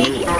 How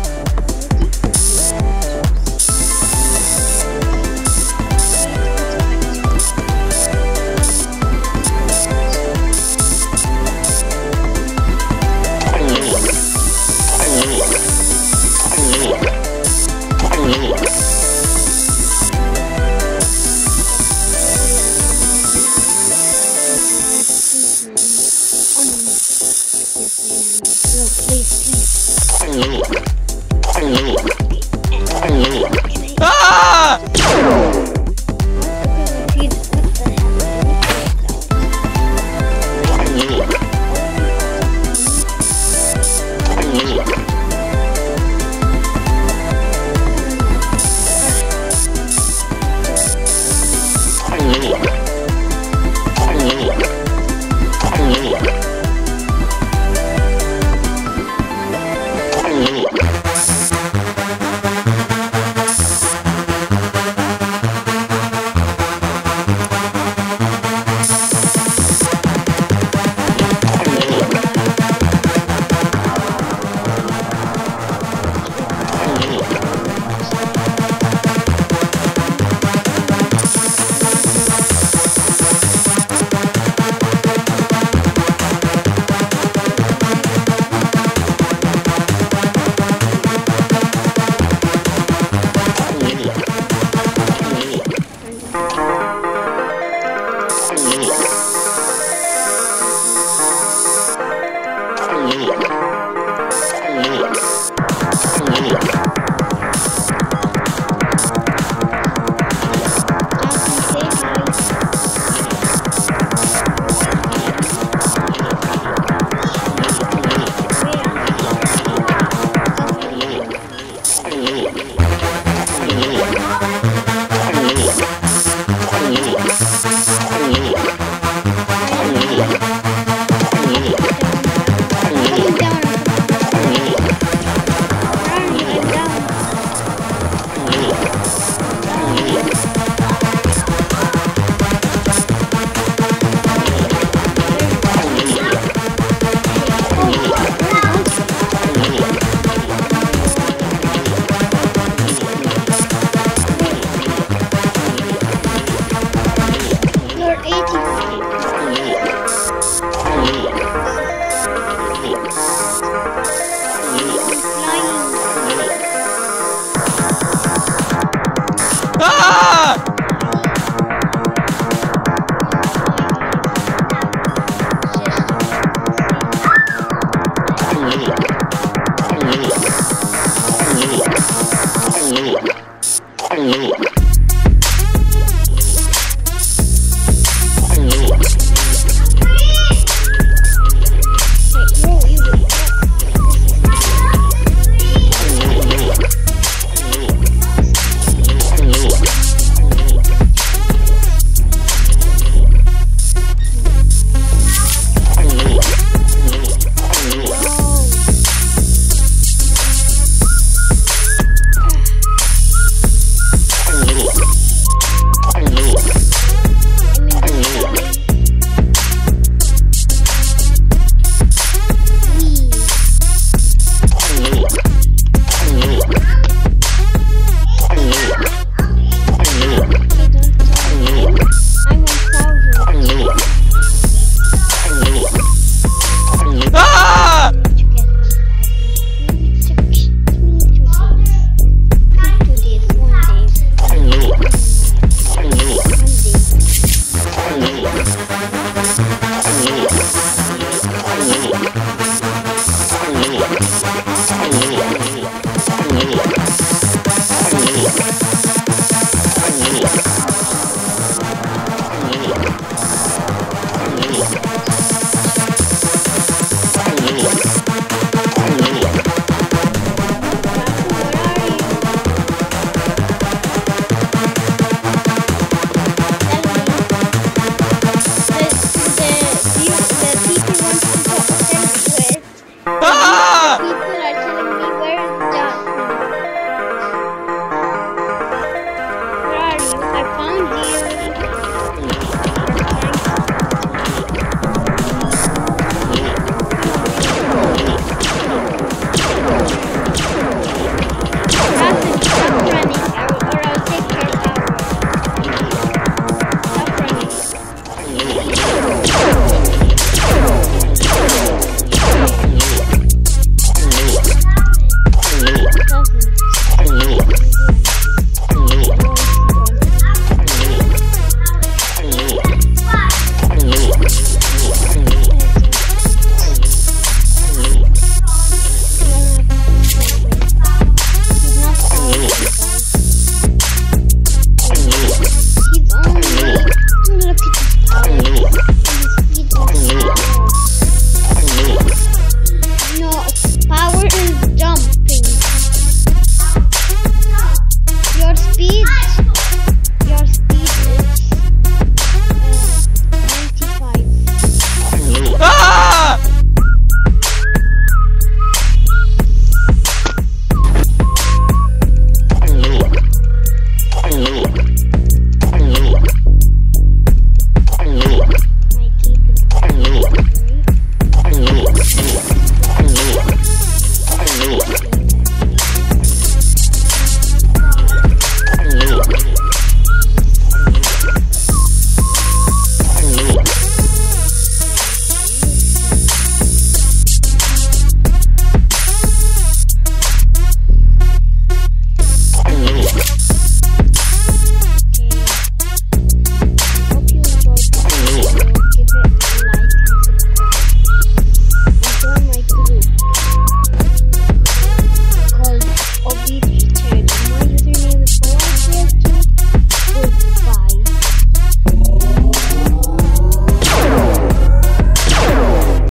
love